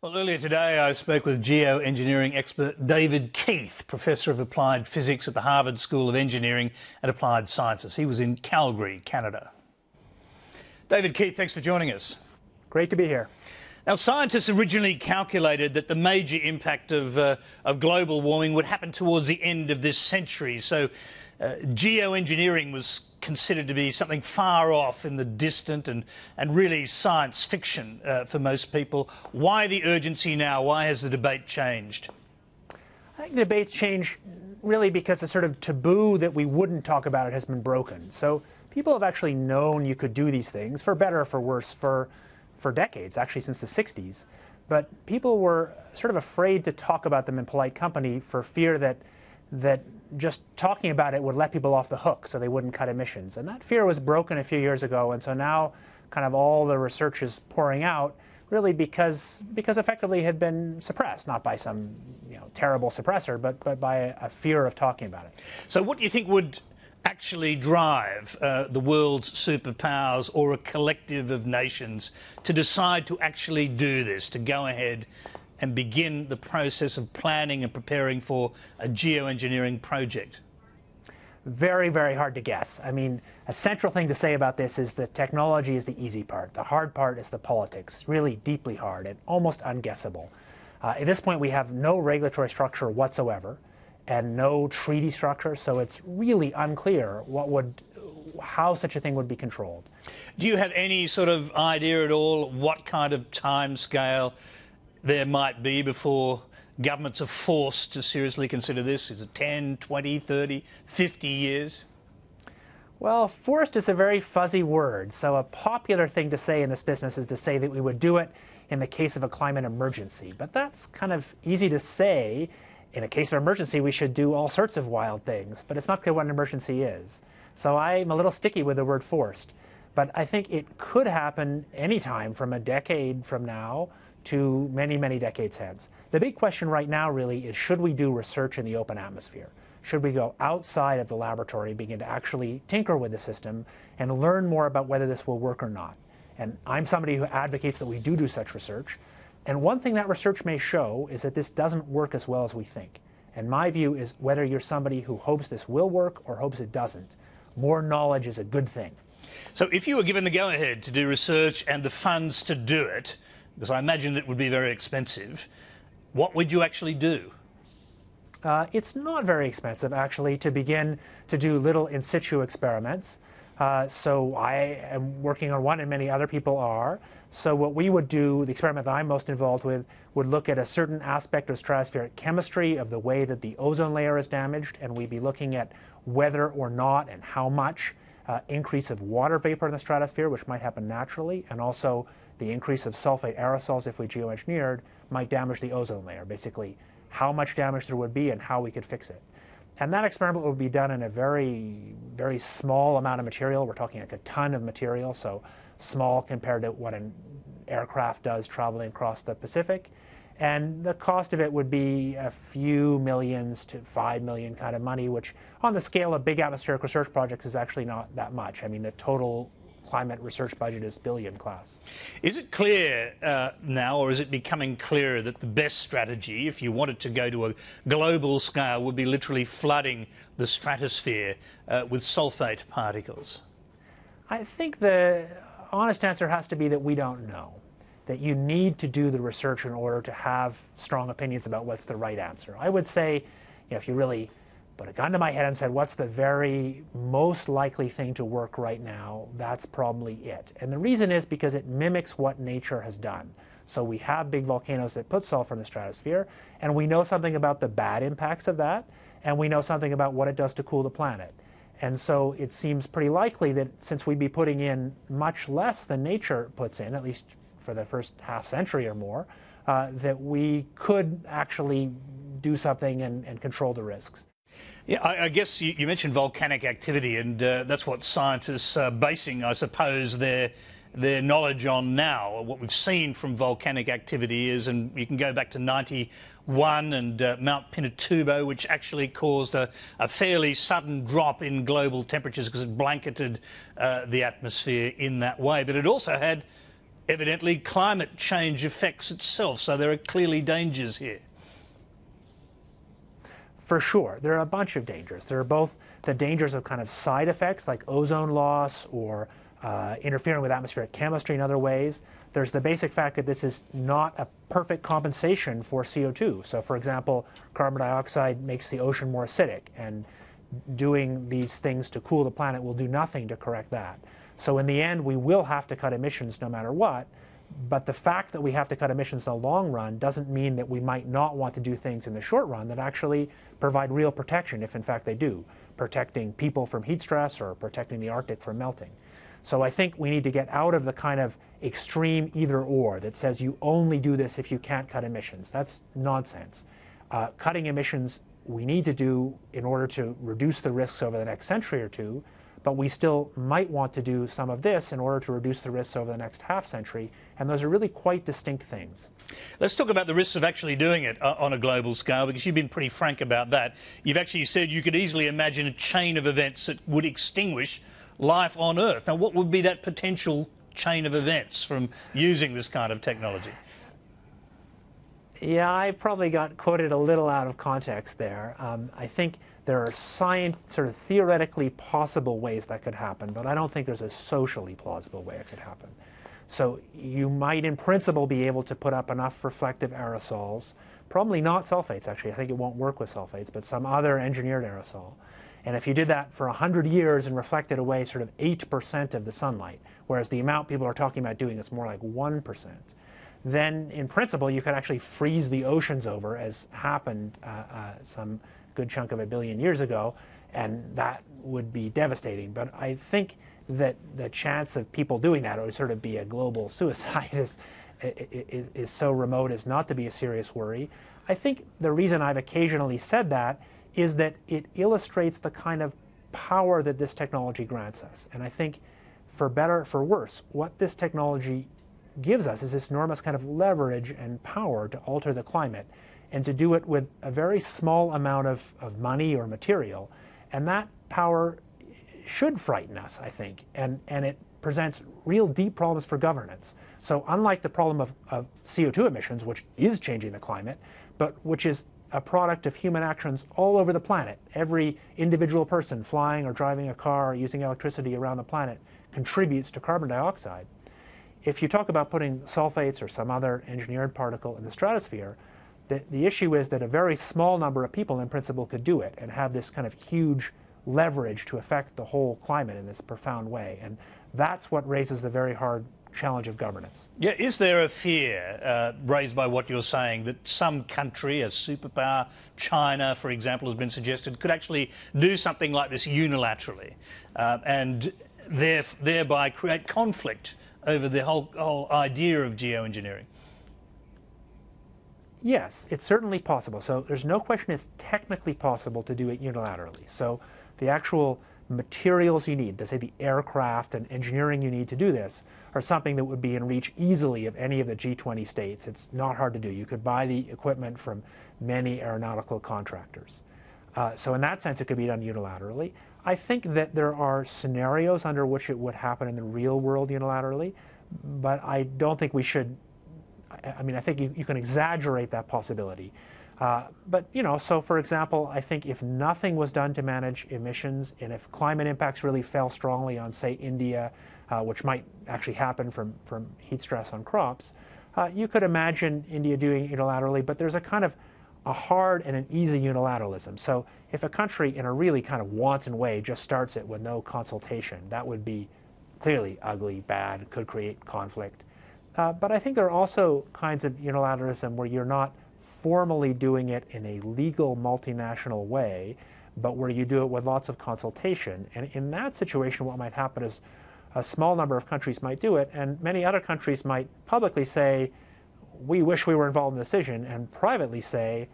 Well, earlier today, I spoke with geoengineering expert David Keith, Professor of Applied Physics at the Harvard School of Engineering and Applied Sciences. He was in Calgary, Canada. David Keith, thanks for joining us. Great to be here. Now, scientists originally calculated that the major impact of, uh, of global warming would happen towards the end of this century. So, uh, geoengineering was considered to be something far off in the distant and, and really science fiction uh, for most people. Why the urgency now? Why has the debate changed? I think the debate's changed really because the sort of taboo that we wouldn't talk about it has been broken. So people have actually known you could do these things, for better or for worse, for, for decades, actually since the 60s. But people were sort of afraid to talk about them in polite company for fear that that just talking about it would let people off the hook so they wouldn't cut emissions. And that fear was broken a few years ago. And so now kind of all the research is pouring out really because because effectively had been suppressed, not by some you know terrible suppressor, but but by a, a fear of talking about it. So what do you think would actually drive uh, the world's superpowers or a collective of nations to decide to actually do this, to go ahead and begin the process of planning and preparing for a geoengineering project? Very, very hard to guess. I mean, a central thing to say about this is that technology is the easy part. The hard part is the politics, really deeply hard and almost unguessable. Uh, at this point, we have no regulatory structure whatsoever and no treaty structure, so it's really unclear what would, how such a thing would be controlled. Do you have any sort of idea at all what kind of time scale there might be before governments are forced to seriously consider this? Is it 10, 20, 30, 50 years? Well, forced is a very fuzzy word. So, a popular thing to say in this business is to say that we would do it in the case of a climate emergency. But that's kind of easy to say. In a case of emergency, we should do all sorts of wild things, but it's not clear what an emergency is. So, I'm a little sticky with the word forced. But I think it could happen anytime from a decade from now to many, many decades hence. The big question right now really is should we do research in the open atmosphere? Should we go outside of the laboratory and begin to actually tinker with the system and learn more about whether this will work or not? And I'm somebody who advocates that we do do such research. And one thing that research may show is that this doesn't work as well as we think. And my view is whether you're somebody who hopes this will work or hopes it doesn't, more knowledge is a good thing. So if you were given the go ahead to do research and the funds to do it, because I imagine it would be very expensive, what would you actually do? Uh, it's not very expensive, actually, to begin to do little in situ experiments. Uh, so I am working on one, and many other people are. So what we would do, the experiment that I'm most involved with, would look at a certain aspect of stratospheric chemistry of the way that the ozone layer is damaged, and we'd be looking at whether or not and how much uh, increase of water vapor in the stratosphere, which might happen naturally, and also the increase of sulfate aerosols if we geoengineered might damage the ozone layer, basically how much damage there would be and how we could fix it. And that experiment would be done in a very, very small amount of material. We're talking like a ton of material, so small compared to what an aircraft does traveling across the Pacific. And the cost of it would be a few millions to five million kind of money, which on the scale of big atmospheric research projects is actually not that much. I mean, the total climate research budget is billion class. Is it clear uh, now, or is it becoming clearer that the best strategy, if you wanted to go to a global scale, would be literally flooding the stratosphere uh, with sulfate particles? I think the honest answer has to be that we don't know. That you need to do the research in order to have strong opinions about what's the right answer. I would say, you know, if you really put a gun to my head and said, what's the very most likely thing to work right now? That's probably it. And the reason is because it mimics what nature has done. So we have big volcanoes that put sulfur in the stratosphere, and we know something about the bad impacts of that, and we know something about what it does to cool the planet. And so it seems pretty likely that since we'd be putting in much less than nature puts in, at least for the first half century or more, uh, that we could actually do something and, and control the risks. Yeah, I, I guess you, you, mentioned volcanic activity, and uh, that's what scientists are basing, I suppose, their their knowledge on now. What we've seen from volcanic activity is, and you can go back to 91 and uh, Mount Pinatubo, which actually caused a, a, fairly sudden drop in global temperatures because it blanketed uh, the atmosphere in that way. But it also had evidently climate change affects itself, so there are clearly dangers here. For sure. There are a bunch of dangers. There are both the dangers of kind of side effects like ozone loss or uh, interfering with atmospheric chemistry in other ways. There's the basic fact that this is not a perfect compensation for CO2. So, for example, carbon dioxide makes the ocean more acidic, and doing these things to cool the planet will do nothing to correct that. So, in the end, we will have to cut emissions no matter what. But the fact that we have to cut emissions in the long run doesn't mean that we might not want to do things in the short run that actually provide real protection, if in fact they do, protecting people from heat stress or protecting the Arctic from melting. So I think we need to get out of the kind of extreme either or that says you only do this if you can't cut emissions. That's nonsense. Uh, cutting emissions we need to do in order to reduce the risks over the next century or two, but we still might want to do some of this in order to reduce the risks over the next half century, and those are really quite distinct things. Let's talk about the risks of actually doing it uh, on a global scale, because you've been pretty frank about that. You've actually said you could easily imagine a chain of events that would extinguish life on Earth. Now, what would be that potential chain of events from using this kind of technology? Yeah, I probably got quoted a little out of context there. Um, I think there are science, sort of theoretically possible ways that could happen, but I don't think there's a socially plausible way it could happen. So you might, in principle, be able to put up enough reflective aerosols, probably not sulfates, actually. I think it won't work with sulfates, but some other engineered aerosol. And if you did that for 100 years and reflected away sort of 8% of the sunlight, whereas the amount people are talking about doing is more like 1%, then in principle you could actually freeze the oceans over, as happened uh, uh, some good chunk of a billion years ago, and that would be devastating. But I think that the chance of people doing that would sort of be a global suicide is, is, is so remote as not to be a serious worry. I think the reason I've occasionally said that is that it illustrates the kind of power that this technology grants us. And I think for better, for worse, what this technology gives us is this enormous kind of leverage and power to alter the climate and to do it with a very small amount of, of money or material. And that power should frighten us, I think, and, and it presents real deep problems for governance. So unlike the problem of, of CO2 emissions, which is changing the climate, but which is a product of human actions all over the planet. Every individual person flying or driving a car or using electricity around the planet contributes to carbon dioxide. If you talk about putting sulfates or some other engineered particle in the stratosphere, the, the issue is that a very small number of people in principle could do it and have this kind of huge leverage to affect the whole climate in this profound way. And that's what raises the very hard challenge of governance. Yeah, is there a fear uh, raised by what you're saying that some country, a superpower, China, for example, has been suggested, could actually do something like this unilaterally uh, and there, thereby create conflict over the whole, whole idea of geoengineering? Yes, it's certainly possible. So there's no question it's technically possible to do it unilaterally. So the actual materials you need, let's say the aircraft and engineering you need to do this, are something that would be in reach easily of any of the G20 states. It's not hard to do. You could buy the equipment from many aeronautical contractors. Uh, so in that sense, it could be done unilaterally. I think that there are scenarios under which it would happen in the real world unilaterally, but I don't think we should. I mean, I think you, you can exaggerate that possibility. Uh, but, you know, so for example, I think if nothing was done to manage emissions and if climate impacts really fell strongly on, say, India, uh, which might actually happen from, from heat stress on crops, uh, you could imagine India doing unilaterally, but there's a kind of a hard and an easy unilateralism. So if a country in a really kind of wanton way just starts it with no consultation, that would be clearly ugly, bad, could create conflict. Uh, but I think there are also kinds of unilateralism where you're not formally doing it in a legal multinational way, but where you do it with lots of consultation. And in that situation, what might happen is a small number of countries might do it, and many other countries might publicly say, we wish we were involved in the decision, and privately say,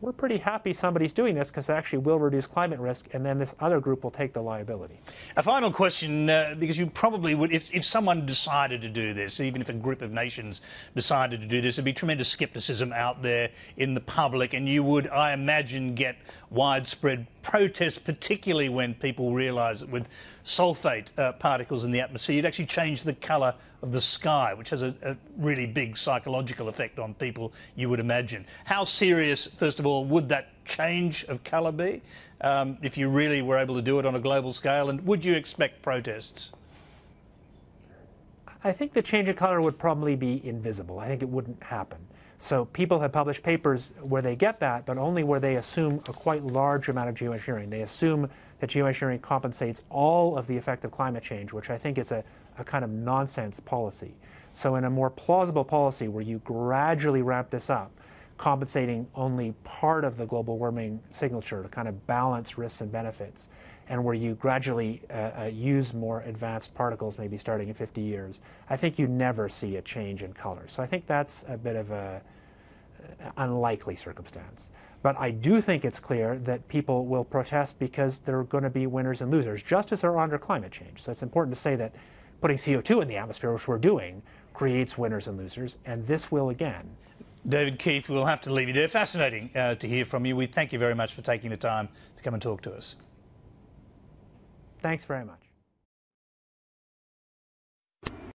we're pretty happy somebody's doing this because it actually will reduce climate risk, and then this other group will take the liability. A final question, uh, because you probably would, if, if someone decided to do this, even if a group of nations decided to do this, there'd be tremendous scepticism out there in the public, and you would, I imagine, get widespread protest, particularly when people realise that with sulfate uh, particles in the atmosphere, you'd actually change the colour of the sky, which has a, a, really big psychological effect on people, you would imagine. How serious, first of all, would that change of colour be um, if you really were able to do it on a global scale? And would you expect protests? I think the change of color would probably be invisible. I think it wouldn't happen. So people have published papers where they get that, but only where they assume a quite large amount of geoengineering. They assume that geoengineering compensates all of the effect of climate change, which I think is a, a kind of nonsense policy. So in a more plausible policy where you gradually ramp this up, compensating only part of the global warming signature to kind of balance risks and benefits, and where you gradually uh, uh, use more advanced particles, maybe starting in 50 years, I think you never see a change in color. So I think that's a bit of a uh, unlikely circumstance. But I do think it's clear that people will protest because there are going to be winners and losers, just as there are under climate change. So it's important to say that putting CO2 in the atmosphere, which we're doing, creates winners and losers, and this will again. David Keith, we'll have to leave you there. Fascinating uh, to hear from you. We thank you very much for taking the time to come and talk to us. Thanks very much.